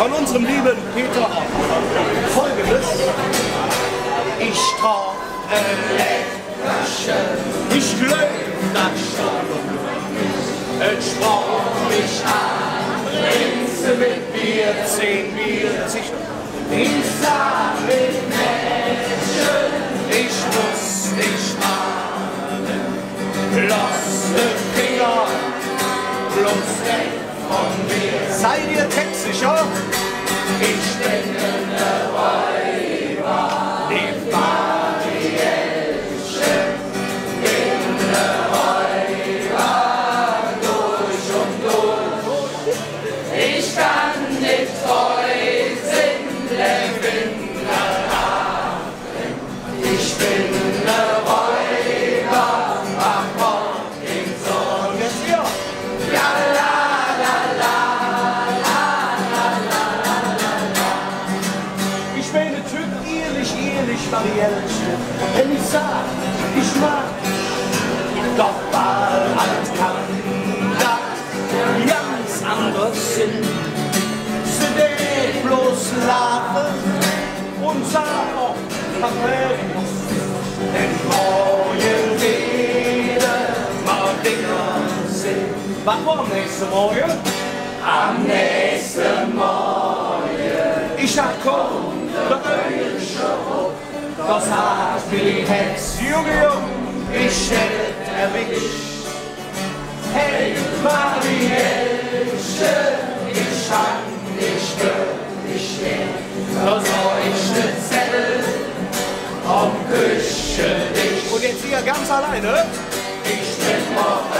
von unserem lieben Peter folgendes. Ich trage ich glaube das schon. Es sprach mich an, Grenze mit Bier, zehn Bier. Ich sah mit Menschen, ich muss dich mahnen. Lass den Finger bloß weg. Seid ihr textsicher? Ich bin eine Weiber, die Marielche. Bin eine Weiber durch und durch. Ich kann nicht treu sind, leben Ich bin materiellen Schritt. Wenn ich sag, ich mag, doch Wahlheit kann da ganz anders hin. Sind ich bloß Larve und sag auch, nach Denn morgen jede mal Dinger Wann Warum am nächsten Morgen? Am nächsten Morgen. Ich hab Kohl das hat mich jetzt Julium bestellt erwischt? Hey, Marielche, ich stand, ich würde dich stehen, verseuchte Zettel um Küche dich. Und jetzt hier ganz alleine? Ich bin morgen.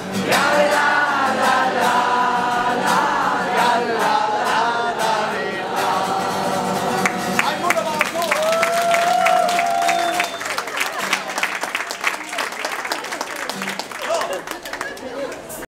Got it.